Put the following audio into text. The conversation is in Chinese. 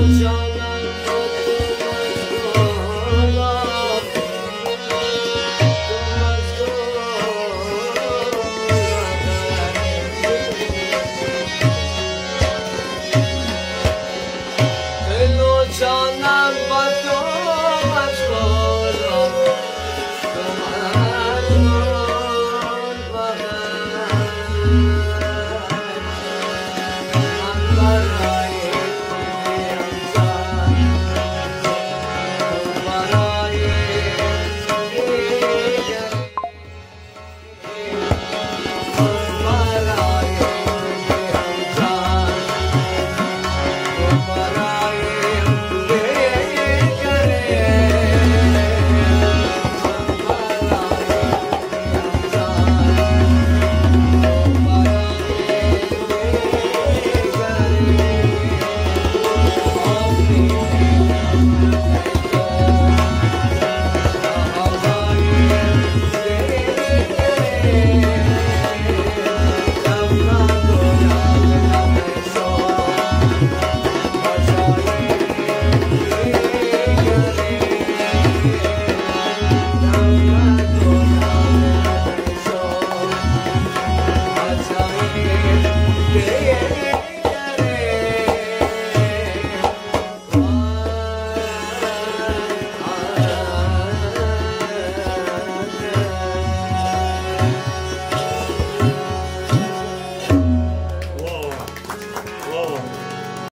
Cho